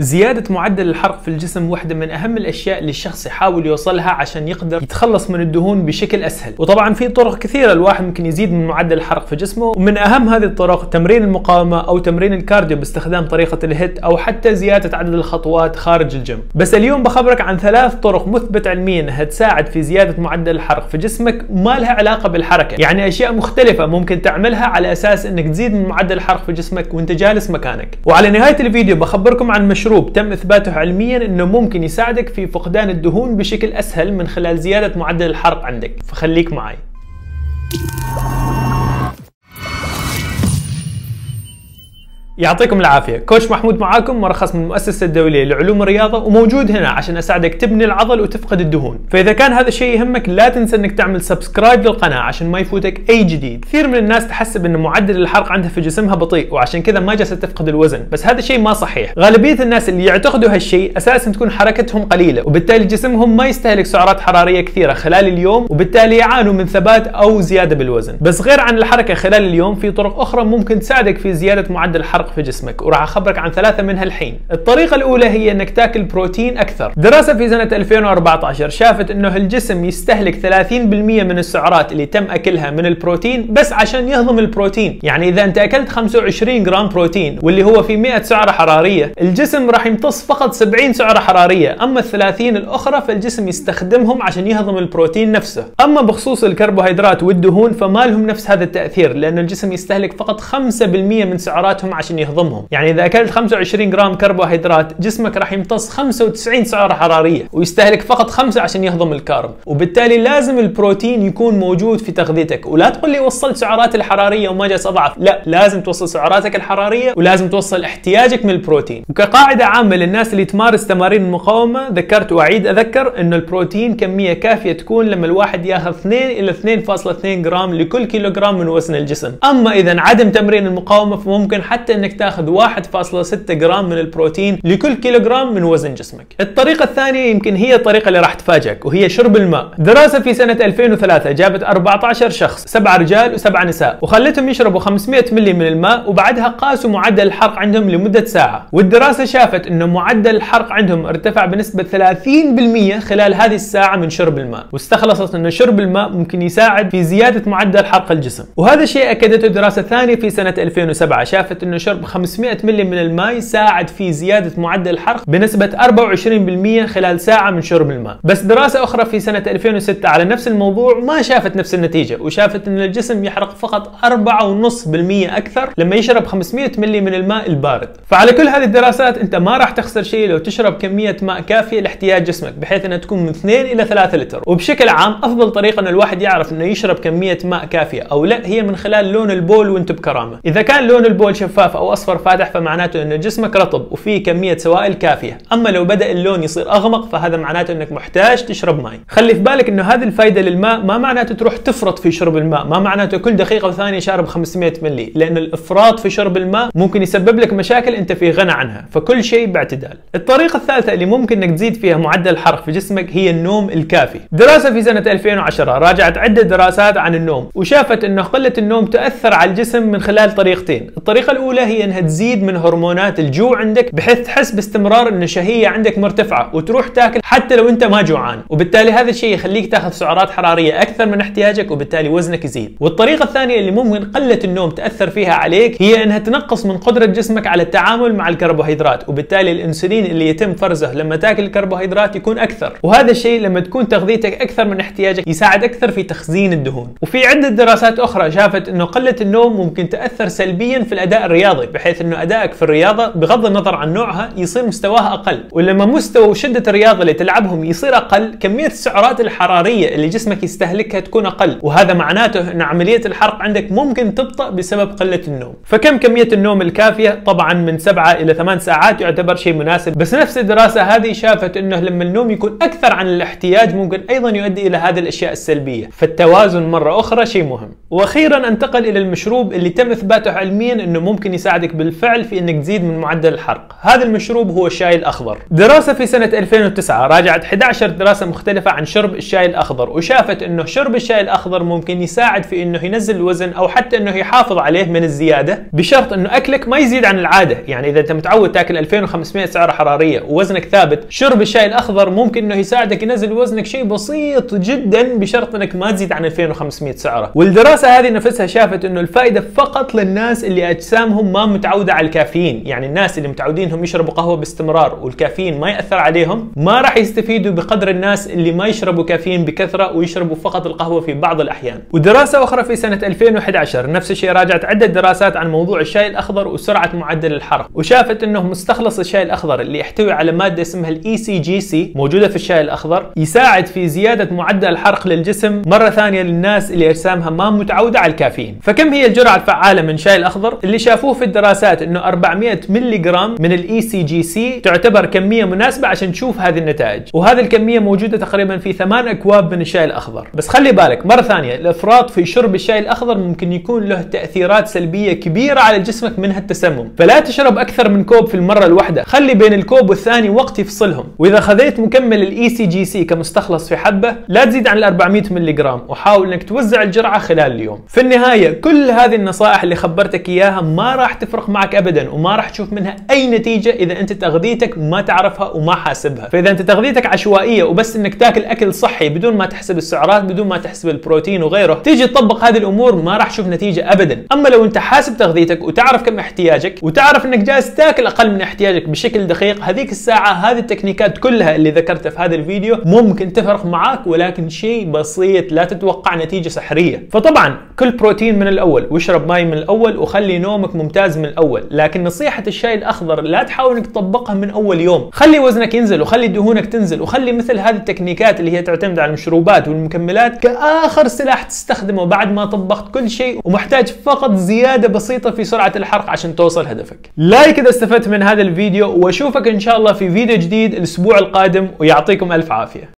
زيادة معدل الحرق في الجسم واحدة من أهم الأشياء اللي الشخص يحاول يوصلها عشان يقدر يتخلص من الدهون بشكل أسهل. وطبعا في طرق كثيرة الواحد ممكن يزيد من معدل الحرق في جسمه ومن أهم هذه الطرق تمرين المقاومة أو تمرين ال cardio باستخدام طريقة ال HIIT أو حتى زيادة عدد الخطوات خارج الجيم. بس اليوم بخبرك عن ثلاث طرق مثبت علميا أنها تساعد في زيادة معدل الحرق في جسمك ما لها علاقة بالحركة. يعني أشياء مختلفة ممكن تعملها على أساس أنك تزيد من معدل الحرق في جسمك وأنت جالس مكانك. وعلى نهاية الفيديو بخبركم عن مشروب تم إثباته اثباته علميا إنه ممكن يساعدك في فقدان الدهون بشكل أسهل من خلال زيادة معدل الحرق عندك. فخليك معي. يعطيكم العافية. coach محمود معاكم مرخص من المؤسسة الدولية لعلوم الرياضة وموجود هنا عشان أساعدك تبني العضل وتفقد الدهون. فإذا كان هذا الشيء يهمك لا تنسى أنك تعمل subscribe للقناة عشان ما يفوتك أي جديد. كثير من الناس تحسب أن معدل الحرق عندها في جسمها بطيء وعشان كذا ما جالسة تفقد الوزن. بس هذا الشيء ما صحيح. غالبية الناس اللي يعتقدوا هالشيء أساسا تكون حركتهم قليلة وبالتالي جسمهم ما يستهلك سعرات حرارية كثيرة خلال اليوم وبالتالي يعانوا من ثبات أو زيادة بالوزن. بس غير عن الحركة خلال اليوم في طرق أخرى ممكن تساعدك في زيادة معدل الحرق في جسمك وراح أخبرك عن ثلاثة منها الحين. الطريقة الأولى هي إنك تاكل بروتين أكثر. دراسة في سنة 2014 شافت إنه الجسم يستهلك 30% من السعرات اللي تم أكلها من البروتين بس عشان يهضم البروتين. يعني إذا أنت أكلت 25 جرام بروتين واللي هو في 100 سعرة حرارية الجسم راح يمتص فقط 70 سعرة حرارية. أما ال 30 الأخرى فالجسم يستخدمهم عشان يهضم البروتين نفسه. أما بخصوص الكربوهيدرات والدهون فما لهم نفس هذا التأثير لأن الجسم يستهلك فقط 5% من سعراتهم عشان يهضمهم. يعني إذا أكلت 25 جرام كربوهيدرات جسمك راح يمتص 95 سعرة حرارية ويستهلك فقط 5 عشان يهضم ال carb. وبالتالي لازم البروتين يكون موجود في تغذيتك. ولا تقول لي وصلت سعرات الحرارية وما جالس اضعف لا لازم توصل سعراتك الحرارية ولازم توصل احتياجك من البروتين. وكقاعدة عامة للناس اللي تمارس تمارين المقاومة ذكرت وأعيد أذكر إنه البروتين كمية كافية تكون لما الواحد ياخذ 2 إلى 2.2 جرام لكل كيلوغرام من وزن الجسم. أما إذا عدم تمرين المقاومة فممكن حتى إنك تاخذ 1.6 جرام من البروتين لكل كيلوغرام من وزن جسمك. الطريقة الثانية يمكن هي الطريقة اللي راح تفاجئك وهي شرب الماء. دراسة في سنة 2003 جابت 14 شخص سبعة رجال وسبعة نساء وخلتهم يشربوا 500 ملي من الماء وبعدها قاسوا معدل الحرق عندهم لمدة ساعة. والدراسة شافت إنه معدل الحرق عندهم ارتفع بنسبة 30% خلال هذه الساعة من شرب الماء. واستخلصت إنه شرب الماء ممكن يساعد في زيادة معدل حرق الجسم. وهذا الشيء أكدته دراسة ثانية في سنة 2007 شافت إنه شرب 500 ملي من الماء يساعد في زيادة معدل الحرق بنسبة 24% خلال ساعة من شرب الماء. بس دراسة أخرى في سنة 2006 على نفس الموضوع ما شافت نفس النتيجة وشافت أن الجسم يحرق فقط 4.5% أكثر لما يشرب 500 ملي من الماء البارد. فعلى كل هذه الدراسات أنت ما راح تخسر شيء لو تشرب كمية ماء كافية لاحتياج جسمك بحيث أنها تكون من 2 إلى 3 لتر. وبشكل عام أفضل طريقة أن الواحد يعرف أنه يشرب كمية ماء كافية أو لا هي من خلال لون البول وأنت بكرامة. إذا كان لون البول شفاف أو أصفر فاتح فمعناته أن جسمك رطب وفيه كمية سوائل كافية. أما لو بدأ اللون يصير أغمق فهذا معناته أنك محتاج تشرب ماء خلي في بالك أنه هذه الفائدة للماء ما معناته تروح تفرط في شرب الماء. ما معناته كل دقيقة وثانية شارب 500 ملي لأن الإفراط في شرب الماء ممكن يسبب لك مشاكل أنت في غنى عنها. فكل شيء باعتدال. الطريقة الثالثة اللي ممكن أنك تزيد فيها معدل الحرق في جسمك هي النوم الكافي. دراسة في سنة 2010 راجعت عدة دراسات عن النوم وشافت أنه قلة النوم تأثر على الجسم من خلال طريقتين. الطريقة الأولى هي أنها تزيد من هرمونات الجوع عندك بحيث تحس باستمرار إن الشهية عندك مرتفعة وتروح تاكل حتى لو أنت ما جوعان. وبالتالي هذا الشيء يخليك تأخذ سعرات حرارية أكثر من احتياجك وبالتالي وزنك يزيد. والطريقة الثانية اللي ممكن قلة النوم تأثر فيها عليك هي إنها تنقص من قدرة جسمك على التعامل مع الكربوهيدرات وبالتالي الإنسولين اللي يتم فرزه لما تاكل الكربوهيدرات يكون أكثر. وهذا الشيء لما تكون تغذيتك أكثر من احتياجك يساعد أكثر في تخزين الدهون. وفي عدة دراسات أخرى شافت إنه قلة النوم ممكن تأثر سلبيا في الأداء الرياضي. بحيث إنه أدائك في الرياضة بغض النظر عن نوعها يصير مستواها أقل. ولما مستوى وشدة الرياضة اللي تلعبهم يصير أقل كمية السعرات الحرارية اللي جسمك يستهلكها تكون أقل. وهذا معناته إن عملية الحرق عندك ممكن تبطأ بسبب قلة النوم. فكم كمية النوم الكافية؟ طبعا من 7 إلى 8 ساعات يعتبر شيء مناسب. بس نفس الدراسة هذه شافت إنه لما النوم يكون أكثر عن الاحتياج ممكن أيضا يؤدي إلى هذه الأشياء السلبية. فالتوازن مرة أخرى شيء مهم. وأخيرا أنتقل إلى المشروب اللي تم إثباته علميا إنه ممكن يساعدك بالفعل في إنك تزيد من معدل الحرق. هذا المشروب هو الشاي الأخضر. دراسة في سنة 2009 راجعت 11 دراسة مختلفة عن شرب الشاي الأخضر وشافت إنه شرب الشاي الأخضر ممكن يساعد في إنه ينزل الوزن أو حتى إنه يحافظ عليه من الزيادة بشرط إنه أكلك ما يزيد عن العادة. يعني إذا أنت متعود تاكل 2500 سعرة حرارية ووزنك ثابت شرب الشاي الأخضر ممكن إنه يساعدك ينزل وزنك شيء بسيط جدا بشرط إنك ما تزيد عن 2500 سعرة. والدراسة هذه نفسها شافت إنه الفائدة فقط للناس اللي أجسامهم ما متعودة على الكافيين. يعني الناس اللي متعودين هم يشربوا قهوة باستمرار والكافيين ما يأثر عليهم ما راح يستفيدوا بقدر الناس اللي ما يشربوا كافيين بكثرة ويشربوا فقط القهوة في بعض الأحيان. ودراسة أخرى في سنة 2011 نفس الشيء راجعت عدة دراسات عن موضوع الشاي الأخضر وسرعة معدل الحرق. وشافت أنه مستخلص الشاي الأخضر اللي يحتوي على مادة اسمها ال EGCG موجودة في الشاي الأخضر يساعد في زيادة معدل الحرق للجسم مرة ثانية للناس اللي أجسامها ما متعودة على الكافيين. فكم هي الجرعة الفعالة من شاي الأخضر؟ اللي شافوه في الدراسات أنه 400 ملي جرام من ال EGCG تعتبر كمية مناسبة عشان تشوف هذه النتائج. وهذه الكمية موجودة تقريبا في ثمان أكواب من الشاي الأخضر. بس خلي بالك مرة ثانية الإفراط في شرب الشاي الأخضر ممكن يكون له تأثيرات سلبية كبيرة على جسمك منها التسمم فلا تشرب أكثر من كوب في المرة الواحدة. خلي بين الكوب والثاني وقت يفصلهم. وإذا خذيت مكمل ال E GCG كمستخلص في حبة لا تزيد عن ال 400 ملي جرام وحاول إنك توزع الجرعة خلال اليوم. في النهاية كل هذه النصائح اللي خبرتك إياها ما راح تفرق معك ابدا وما راح تشوف منها أي نتيجة إذا أنت تغذيتك ما تعرفها وما حاسبها. فإذا أنت تغذيتك عشوائية وبس إنك تاكل أكل صحي بدون ما تحسب السعرات بدون ما تحسب البروتين وغيره تيجي تطبق هذه الأمور ما راح تشوف نتيجة ابدا. أما لو أنت حاسب تغذيتك وتعرف كم احتياجك وتعرف إنك جالس تاكل أقل من احتياجك بشكل دقيق هذيك الساعة هذه التكنيكات كلها اللي ذكرتها في هذا الفيديو ممكن تفرق معاك ولكن شيء بسيط لا تتوقع نتيجة سحرية. فطبعا كل بروتين من الأول واشرب ماي من الأول وخلي نومك ممتاز من الأول لكن نصيحة الشاي الأخضر لا تحاول إنك تطبقها من أول يوم. خلي وزنك ينزل وخلي دهونك تنزل وخلي مثل هذه التكنيكات اللي هي تعتمد على المشروبات والمكملات كآخر سلاح تستخدمه بعد ما طبقت كل شيء ومحتاج فقط زيادة بسيطة في سرعة الحرق عشان توصل هدفك. لايك إذا استفدت من هذا الفيديو وأشوفك إن شاء الله في فيديو جديد الأسبوع القادم ويعطيكم ألف عافية.